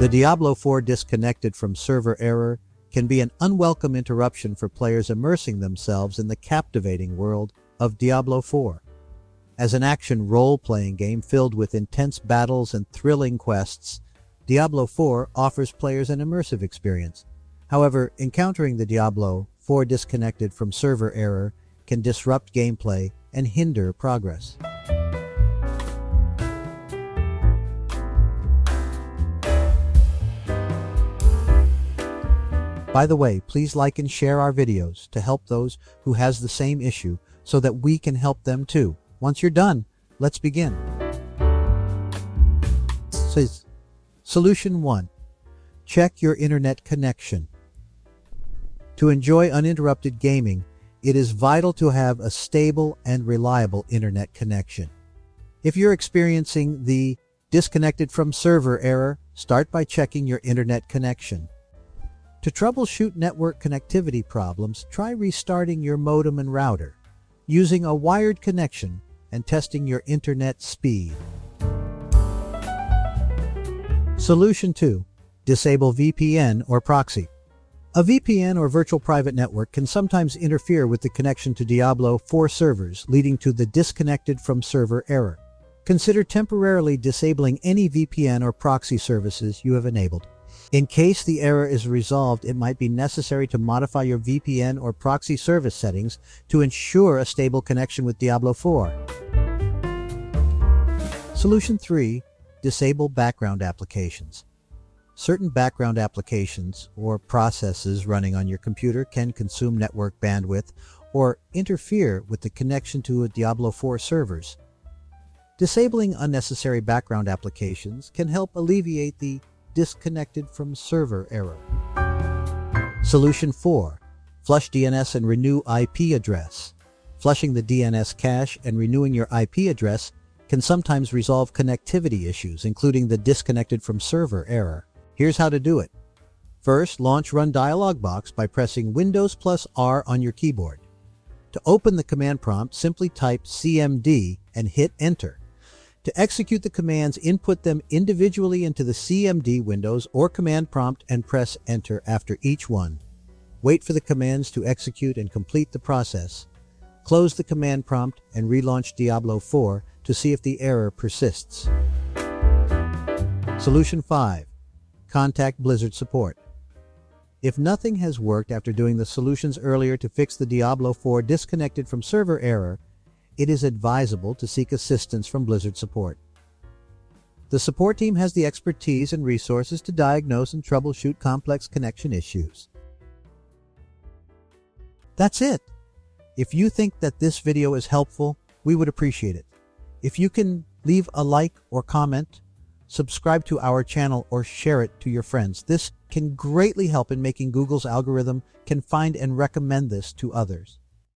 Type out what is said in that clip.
The Diablo 4 disconnected from server error can be an unwelcome interruption for players immersing themselves in the captivating world of Diablo 4. As an action role-playing game filled with intense battles and thrilling quests, Diablo 4 offers players an immersive experience. However, encountering the Diablo 4 disconnected from server error can disrupt gameplay and hinder progress. By the way, please like and share our videos to help those who has the same issue so that we can help them too. Once you're done, let's begin. Solution 1. Check your internet connection. To enjoy uninterrupted gaming, it is vital to have a stable and reliable internet connection. If you're experiencing the disconnected from server error, start by checking your internet connection. To troubleshoot network connectivity problems, try restarting your modem and router, using a wired connection and testing your internet speed. Solution 2. Disable VPN or proxy. A VPN or virtual private network can sometimes interfere with the connection to Diablo 4 servers, leading to the disconnected from server error. Consider temporarily disabling any VPN or proxy services you have enabled. In case the error is resolved, it might be necessary to modify your VPN or proxy service settings to ensure a stable connection with Diablo 4. Solution 3. Disable background applications. Certain background applications or processes running on your computer can consume network bandwidth or interfere with the connection to Diablo 4 servers. Disabling unnecessary background applications can help alleviate the disconnected from server error. Solution 4. Flush DNS and renew IP address. Flushing the DNS cache and renewing your IP address can sometimes resolve connectivity issues, including the disconnected from server error. Here's how to do it. First, launch Run Dialog Box by pressing Windows plus R on your keyboard. To open the command prompt, simply type CMD and hit Enter. To execute the commands, input them individually into the CMD windows or command prompt and press enter after each one. Wait for the commands to execute and complete the process. Close the command prompt and relaunch Diablo 4 to see if the error persists. Solution 5. Contact Blizzard Support. If nothing has worked after doing the solutions earlier to fix the Diablo 4 disconnected from server error, it is advisable to seek assistance from Blizzard support. The support team has the expertise and resources to diagnose and troubleshoot complex connection issues. That's it. If you think that this video is helpful, we would appreciate it. If you can leave a like or comment, subscribe to our channel or share it to your friends. This can greatly help in making Google's algorithm can find and recommend this to others.